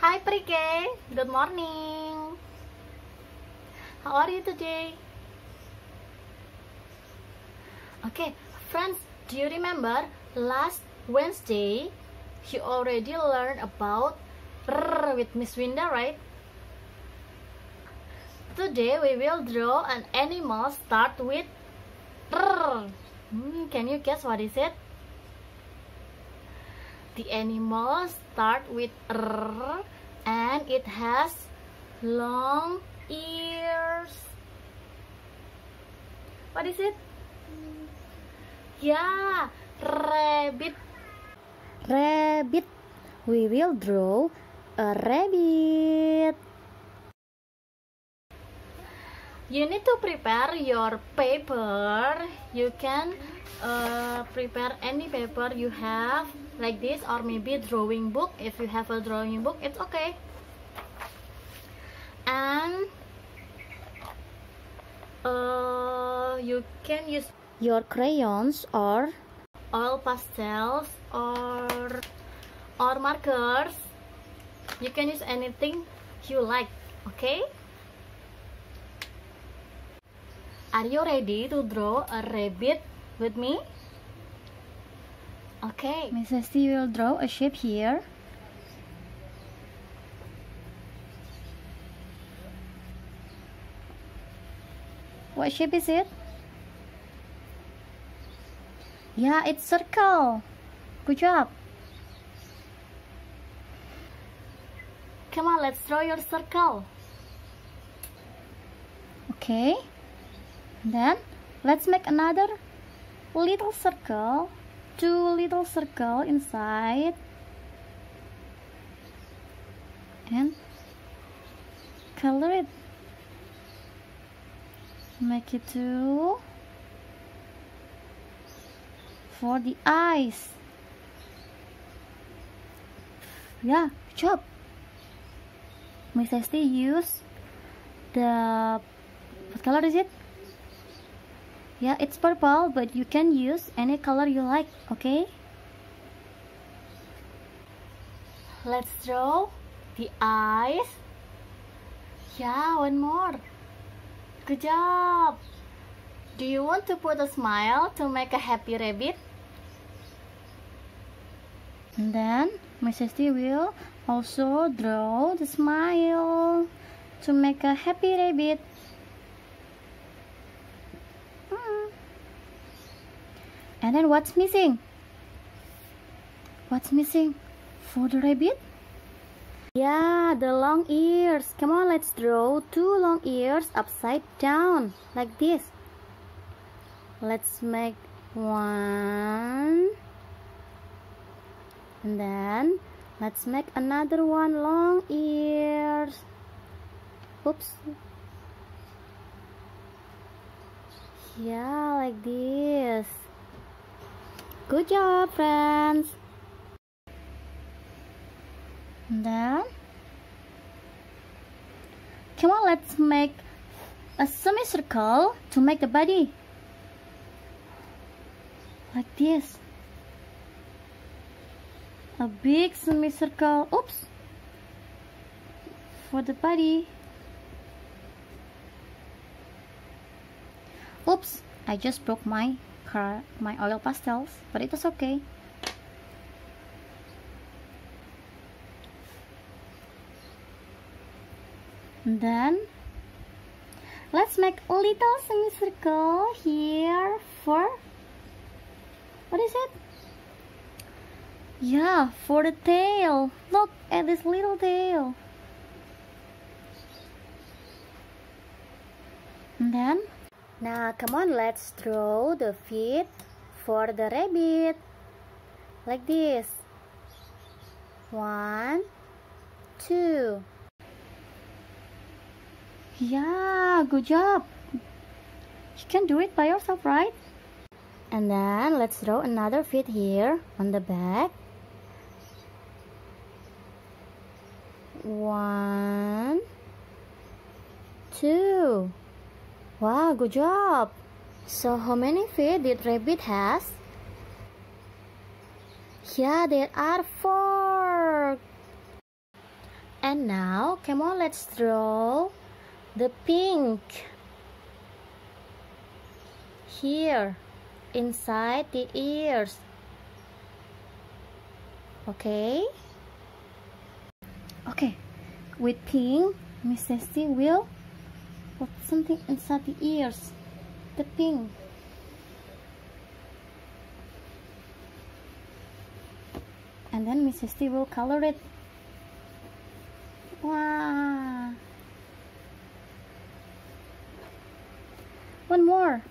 Hi Prike, good morning. How are you today? Okay, friends, do you remember last Wednesday you already learned about R with Miss Winda, right? Today we will draw an animal start with R. Hmm, can you guess what is it? The animal start with R and it has long ears. What is it? Yeah, rabbit. Rabbit. We will draw a rabbit. You need to prepare your paper. You can uh, prepare any paper you have like this or maybe drawing book. If you have a drawing book, it's okay. And uh, you can use your crayons or oil pastels or or markers you can use anything you like okay are you ready to draw a rabbit with me okay Miss Hesti will draw a shape here what shape is it yeah, it's circle. Good job. Come on, let's draw your circle. Okay. Then, let's make another little circle. Two little circle inside. And color it. Make it two for the eyes. Yeah, job. Miss Hesti use the what color is it? Yeah, it's purple, but you can use any color you like, okay? Let's draw the eyes. Yeah, one more. Good job. Do you want to put a smile to make a happy rabbit? And then Miss Hesti will also draw the smile to make a happy rabbit. And then what's missing? What's missing for the rabbit? Yeah, the long ears. Come on, let's draw two long ears upside down like this. Let's make one and then let's make another one long ears oops yeah like this good job friends. And then come on let's make a semicircle to make the body like this. A big semicircle oops for the body. Oops I just broke my my oil pastels but it was okay and then let's make a little semicircle here for what is it yeah, for the tail. Look at this little tail. And then, now come on, let's draw the feet for the rabbit. Like this. One, two. Yeah, good job. You can do it by yourself, right? And then let's draw another feet here on the back. One, two. Wow, good job. So how many feet did rabbit has? Yeah, there are four. And now, come on, let's draw the pink here inside the ears. Okay? Okay, with pink, Miss Hesti will put something inside the ears. The pink. And then Miss Hesti will color it. Wow. One more.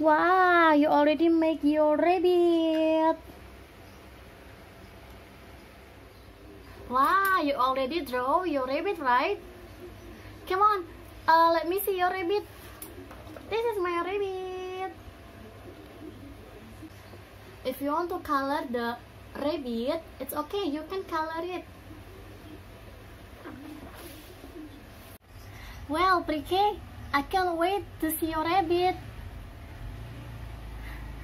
Wow, you already make your rabbit. Wow, you already draw your rabbit, right? Come on, uh, let me see your rabbit. This is my rabbit. If you want to color the rabbit, it's okay, you can color it. Well, Prike, I can't wait to see your rabbit.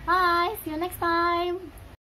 Bye, see you next time.